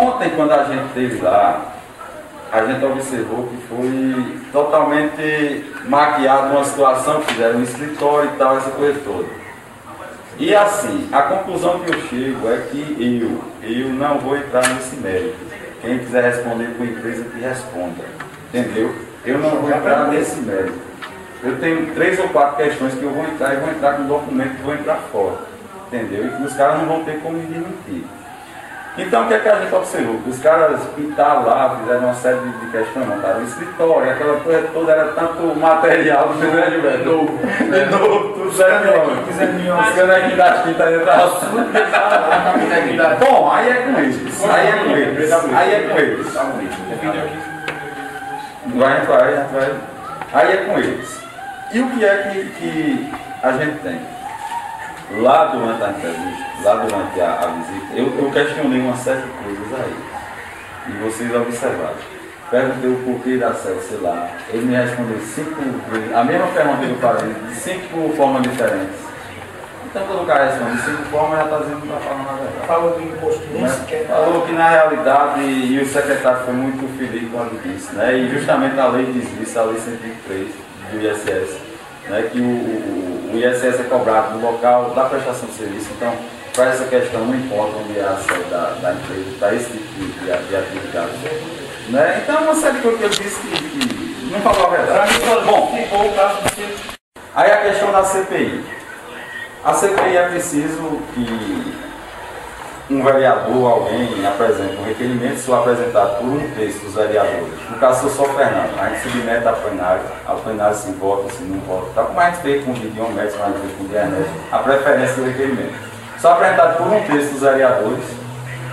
Ontem, quando a gente esteve lá, a gente observou que foi totalmente maquiado uma situação, fizeram um escritório e tal, essa coisa toda. E assim, a conclusão que eu chego é que eu, eu não vou entrar nesse mérito. Quem quiser responder com empresa que responda. Entendeu? Eu não vou entrar nesse mérito. Eu tenho três ou quatro questões que eu vou entrar e vou entrar com documento que vou entrar fora. Entendeu? E que os caras não vão ter como me demitir. Então o que é que a gente observou? Os caras pintaram lá, fizeram uma série de questões, montaram um escritório, aquela coisa toda era tanto material do meu velho De novo, de novo, tudo certo. Os caras aqui das quintas entraram Bom, aí é com eles. Aí é com eles. Aí é com eles. Vai, vai, vai. Aí é com eles. E o que é que, que a gente tem? Lá durante a entrevista, lá durante a, a visita, eu, eu, questionei uma série de coisas aí. E vocês observaram. Perguntei o porquê da sei lá. Ele me respondeu cinco vezes, a mesma pergunta que eu falei, de cinco formas diferentes. Então quando o cara responde de cinco formas, já está dizendo que está falando a verdade. Falou do imposto né? Falou que na realidade, e o secretário foi muito feliz quando disse, né? E justamente a lei diz isso, a lei 103 do ISS, né? que o, o o ISS é cobrado no local da prestação de serviço, então para essa questão não importa onde é a sede da, da empresa, para esse tipo de, de atividade. Né? Então uma série de coisas que eu disse que, que não falou a verdade. Bom, aí a questão da CPI. A CPI é preciso que um vereador, alguém apresenta um requerimento, se for apresentado por um terço dos vereadores. No caso, sou só Fernando, a gente submete a plenário, a plenário se vota, se não vota, tá como a gente fez com o Didion Médici, como a gente fez com o Dianete, a preferência do requerimento. Só apresentado por um terço dos vereadores,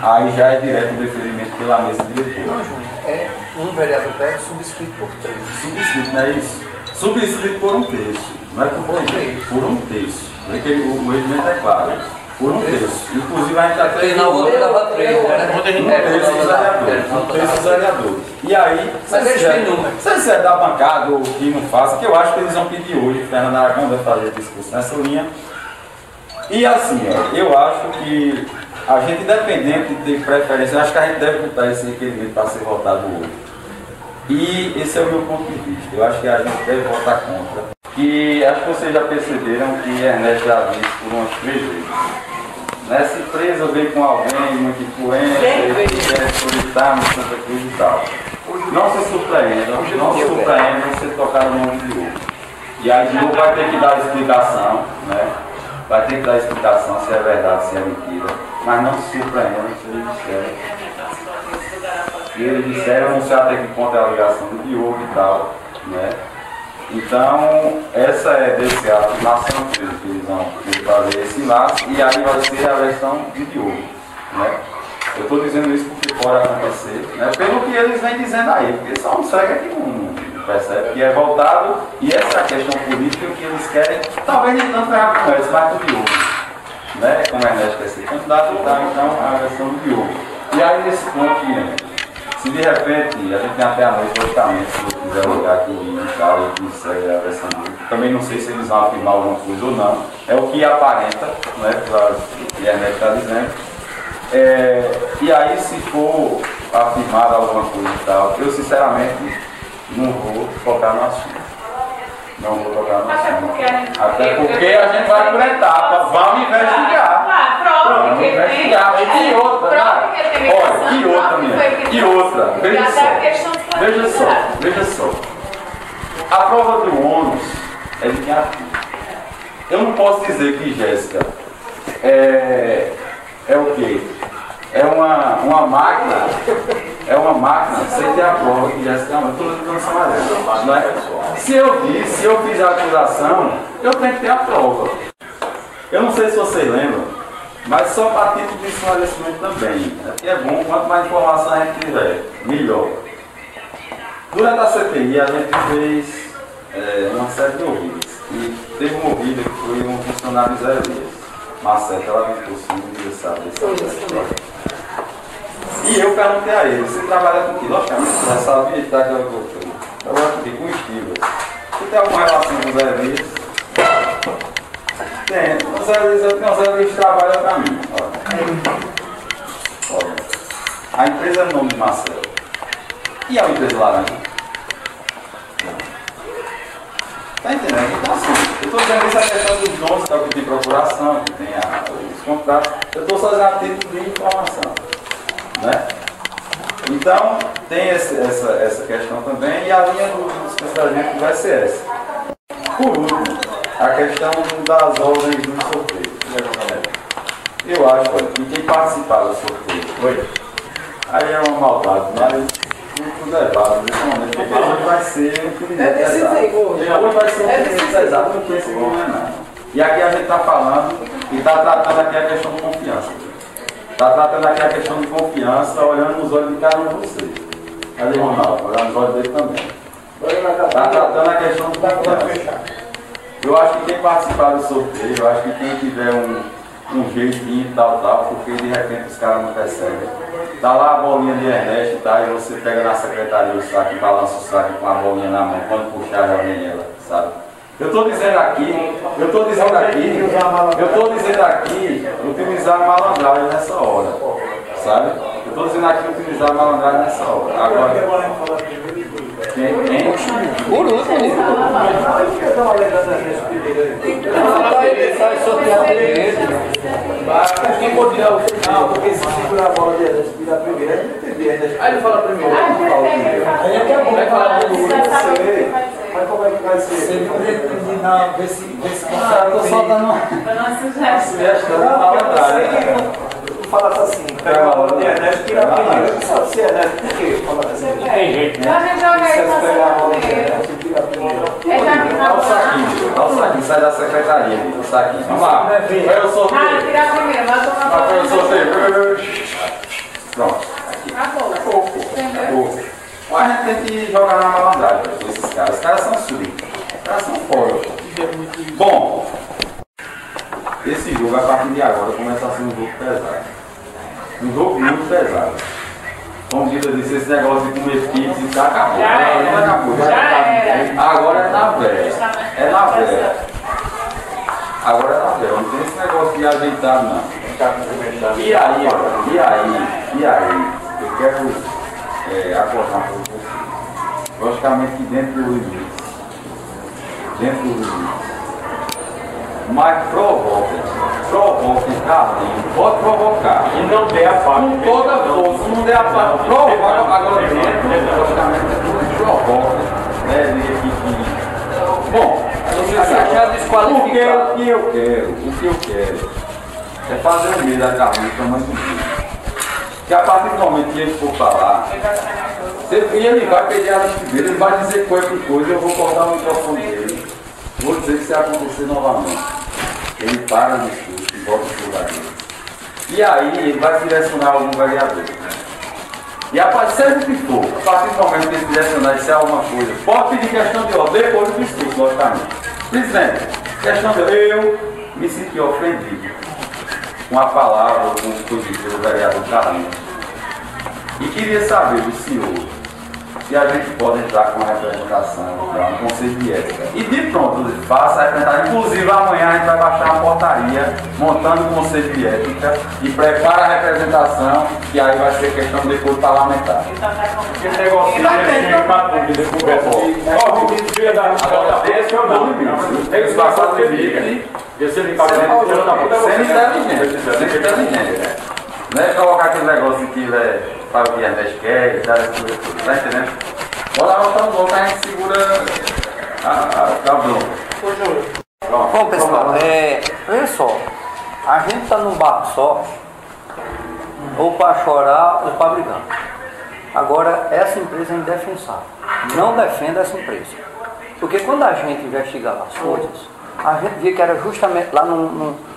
aí já é direto o deferimento pela mesa diretora. É um vereador pede subscrito por três. Subscrito, não é isso? Subscrito por um terço, não é por, por um. Por um terço. O regimento é claro. Por um terço. Inclusive a gente está tendo. Na outra dava três, né? Um terço dos vereadores. Dos vereadores. E aí, Mas se você é da bancada ou que não faça, que eu acho que eles vão pedir hoje, Fernando Aragão vai fazer discurso nessa linha. E assim, ó, eu acho que a gente, independente de preferência, eu acho que a gente deve botar esse requerimento para ser votado hoje. E esse é o meu ponto de vista. Eu acho que a gente deve votar contra. Que acho que vocês já perceberam que Ernesto já disse por umas três vezes Nessa empresa eu venho com alguém, muito influência, quer solicitar no Santa Cruz e tal. Não se surpreenda, não se surpreenda você tocar no nome de outro. E aí Diogo vai ter que dar explicação, né? Vai ter que dar explicação se é verdade, se é mentira. Mas não se surpreenda se ele disser. Se ele disser, eu não sei até que ponto é a ligação do Diogo e tal, né? Então, essa é desse ato de nação que eles vão fazer esse laço, e aí vai ser a versão de Diogo. Né? Eu estou dizendo isso porque pode acontecer, né? pelo que eles vêm dizendo aí, porque só um cego aqui não percebe que é voltado, e essa é questão política que eles querem, talvez nem tanto ferrar com eles, mas do Diogo. Né? Como a Ernesto quer ser candidato, tá, então a versão do Diogo. E aí nesse ponto que se de repente, a gente tem até a noite logicamente, se eu quiser ligar aqui e tal, e segue a versão. Também não sei se eles vão afirmar alguma coisa ou não. É o que aparenta, né, pela que a Ernesto está dizendo. É, e aí, se for afirmar alguma coisa e tal, eu sinceramente não vou focar no assunto. Não vou tocar no Até porque a gente, Até porque a gente vai por etapa, vamos investigar. Ah, prova vamos investigar. E outra, né? Olha, e outra, minha. E outra, veja só. Veja só, veja só. A prova do ônus é de quem atua. Eu não posso dizer que Jéssica é, é o quê? É uma, uma máquina, é uma máquina sem ter a prova que Jéssica é uma. Amarela. Não é? Se eu disse, se eu fiz a acusação, eu tenho que ter a prova. Eu não sei se vocês lembram, mas só para título de esclarecimento também. Aqui é bom, quanto mais informação a gente tiver, melhor. Durante a CPI a gente fez é, uma série de ouvidas. E teve uma ouvida que foi um funcionário de Zé Elias. Marcelo, ela vem por cima e sabe dessa E eu perguntei a ele, você trabalha com que? Logicamente, já sabia que aquela coisa. Trabalha com que? Com estilos. Você tem alguma relação com o Zé Elias? Tem. O o Zé Elias que trabalha para mim. Olha. Olha. A empresa é no nome de Marcelo. E a empresa laranja? Tá entendendo? Então assim, eu estou dizendo essa questão dos nomes, que é o que tem procuração, que tem a, os contratos. Eu estou fazendo a título de informação. Né? Então, tem esse, essa, essa questão também, e a linha do dispensariamento vai ser essa. Por último, a questão das ordens do sorteio. Eu acho que quem participar do sorteio, foi, aí é uma maldade, mas tudo é válido nesse momento, porque hoje vai ser um É hoje. Hoje vai ser um É filme desse pesado, porque esse não é nada. E aqui a gente está falando e está tratando aqui a questão de confiança. Está tratando aqui a questão de confiança, olhando nos olhos de cada um de vocês. Cadê o Ronaldo? Olhando nos olhos dele também. Está tratando a questão de confiança. Eu acho que quem participar do sorteio, eu acho que quem tiver um, um jeitinho tal, tal, porque de repente os caras não percebem. Tá lá a bolinha de Ernesto tal, e você pega na secretaria o saco e balança o saco com a bolinha na mão, quando puxar já vem ela, sabe? Eu estou dizendo aqui, eu estou dizendo aqui, eu estou dizendo aqui, utilizar a malandragem nessa hora, sabe? Eu estou dizendo aqui utilizar a malandragem nessa hora. Agora, sai sortear primeiro. Quem pode tirar o Não, porque se segurar a bola dele, se virar primeiro, não entendi. Aí ele fala primeiro. Ah, fala. Aí é que é vai falar como é que vai ser? Não, vê se, vê se Ah, eu tô só dando uma não sujar. sugestão de Não, cara. Tu falasse assim, pega a bola de Ernesto tira primeiro. Eu não se é Ernesto, por que falar assim? tem jeito, Então o saquinho. Vamos lá. Vai o Ah, tirar primeiro, vai tomar Vai o sorteio. Pronto. Acabou. Entendeu? Acabou. Mas a gente tem que jogar na malandragem com esses caras. Os caras são suri. Os caras são fora. Bom, esse jogo a partir de agora começa a ser um jogo pesado. Um jogo muito pesado. Como o Guida disse, esse negócio de comer pizza e tal, acabou. Já. Não acabou. Já era. Agora é na velha. É na velha. Agora é na velha. Não tem esse negócio de ajeitado não. E aí, ó, e aí, e aí, eu quero é, acordar pouco vocês. Logicamente dentro do limite. Dentro do limite. Mas provoquem, provoquem Carlinhos, pode provocar. E não dê a parte. Com toda a força, não der a parte, provoca agora dentro, logicamente, provoquem, né, de que, que- Bom, vocês Já sabem. Porque o que eu quero, o que eu quero é fazer o medo da Carlinhos tamanho do vídeo. Que a partir do momento que ele for falar, se- e ele vai pedir a primeiro, ele vai dizer por coisa, eu vou cortar o microfone dele. Vou dizer que se acontecer novamente, ele para o discurso e volta o lugar dele. E aí ele vai direcionar algum vereador. E a partir, seja o que for, a partir do momento que ele direcionar e disser alguma coisa, pode pedir questão de ordem depois do discurso, logicamente. Presidente, eu me senti ofendido com a palavra com o que pelo vereador Carlinhos. E queria saber do senhor se a gente pode entrar com a representação para um conselho de ética. E de pronto, faça a representação. Inclusive amanhã a gente vai baixar uma portaria montando o conselho de ética e prepara a representação, que aí vai ser questão depois parlamentar. Esse negocinho de matunga, de conversa. Ó, o filha da puta, esse é o nome, Tem que passar de liga. E se ele tá filho da puta, é inteligente? Não é colocar aquele negócio que é para o que a gente quer e tal, todas, tá entendendo? Bora lá, tá bom, que a gente segura a, a, a bronca. Bom, pessoal, é, olha só. A gente está num barco só, ou para chorar ou para brigar. Agora, essa empresa é indefensável. Não defenda essa empresa. Porque quando a gente investigava as coisas, a gente via que era justamente lá num. num-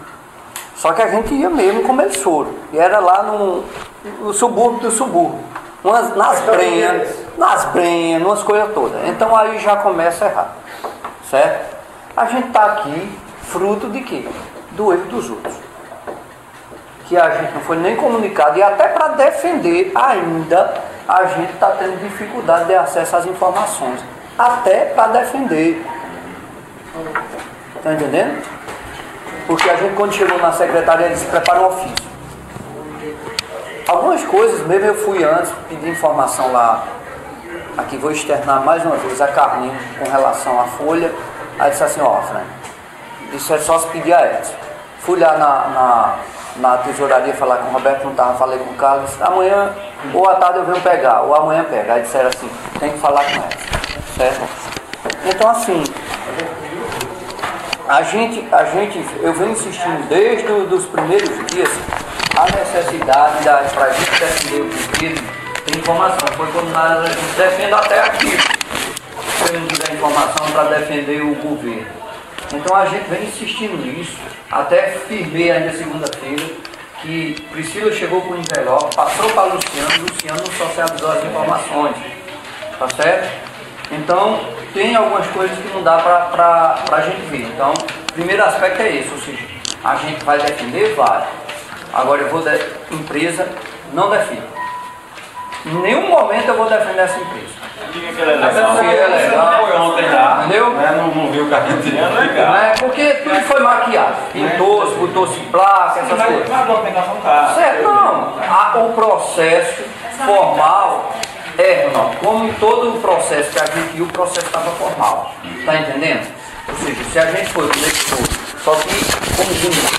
só que a gente ia mesmo como eles foram. E era lá no, no subúrbio do subúrbio. Umas, nas brenhas, nas brenhas, umas coisas todas. Então aí já começa errado. Certo? A gente está aqui fruto de quê? Do erro dos outros. Que a gente não foi nem comunicado e até para defender ainda a gente está tendo dificuldade de acesso às informações. Até para defender. Está entendendo? Porque a gente quando chegou na secretaria disse prepara um ofício. algumas coisas mesmo eu fui antes, pedi informação lá. Aqui vou externar mais uma vez a Carlinhos com relação à folha. Aí disse assim, ó, Fran, isso é só se pedir a Edson. Fui lá na, na, na tesouraria falar com o Roberto, não estava, falei com o Carlos, disse, amanhã ou à tarde eu venho pegar, ou amanhã pega. Aí disseram assim, tem que falar com Edson. Certo? Então assim, a gente, a gente, eu venho insistindo desde os primeiros dias a necessidade da, para a gente defender o pedido de informação. Foi quando nós a gente defende até aqui. Se não tiver informação para defender o governo. Então a gente vem insistindo nisso, até firmei ainda segunda-feira, que Priscila chegou com o envelope, passou para Luciano, Luciano socializou as informações. Tá certo? Então, tem algumas coisas que não dá para a gente ver. Então, o primeiro aspecto é esse, ou seja, a gente vai defender, vai. Agora eu vou de... empresa, não defendo. Em nenhum momento eu vou defender essa empresa. Diga que ela é legal. ela é legal. Foi ontem lá. Entendeu? Né? Não, não viu o carrinho de É legal. Não é? Porque tudo foi maquiado. Pintou-se, botou-se placa, essas coisas. Certo, não. A- o processo formal é. Como em todo o processo que a gente viu, o processo estava formal. Está entendendo? Ou seja, se a gente for, como é que for, só que, como